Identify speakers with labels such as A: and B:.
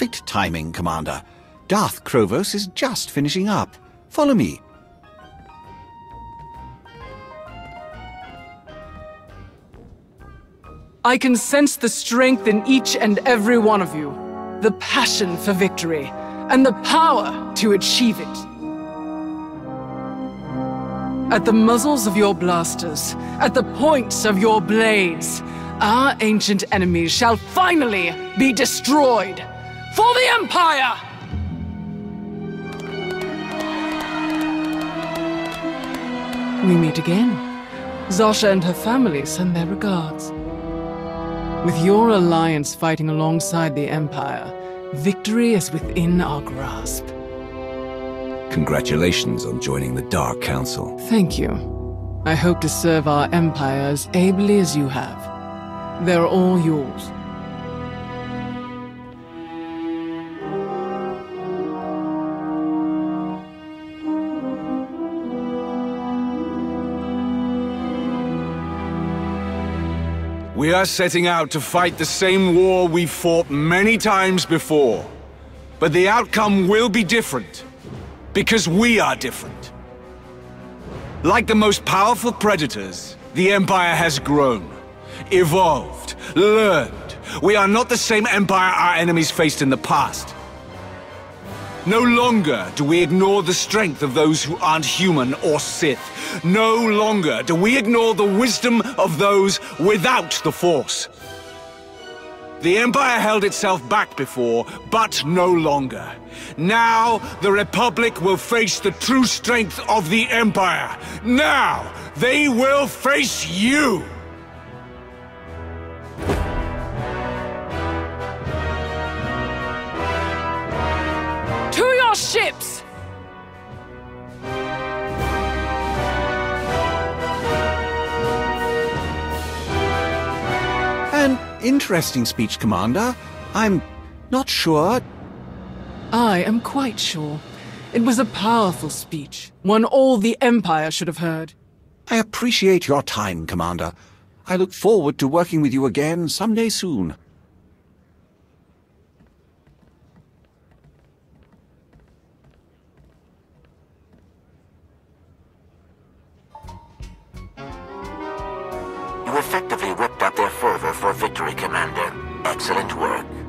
A: Perfect timing, Commander. Darth Krovos is just finishing up. Follow me.
B: I can sense the strength in each and every one of you, the passion for victory, and the power to achieve it. At the muzzles of your blasters, at the points of your blades, our ancient enemies shall finally be destroyed. For the Empire! We meet again. Zasha and her family send their regards. With your alliance fighting alongside the Empire, victory is within our grasp.
C: Congratulations on joining the Dark Council.
B: Thank you. I hope to serve our Empire as ably as you have. They're all yours.
D: We are setting out to fight the same war we've fought many times before. But the outcome will be different. Because we are different. Like the most powerful predators, the Empire has grown, evolved, learned. We are not the same Empire our enemies faced in the past. No longer do we ignore the strength of those who aren't human or Sith. No longer do we ignore the wisdom of those without the Force. The Empire held itself back before, but no longer. Now, the Republic will face the true strength of the Empire. Now, they will face you!
A: Interesting speech, Commander. I'm not sure.
B: I am quite sure. It was a powerful speech, one all the Empire should have heard.
A: I appreciate your time, Commander. I look forward to working with you again someday soon.
E: Effectively whipped up their fervor for victory, Commander. Excellent work.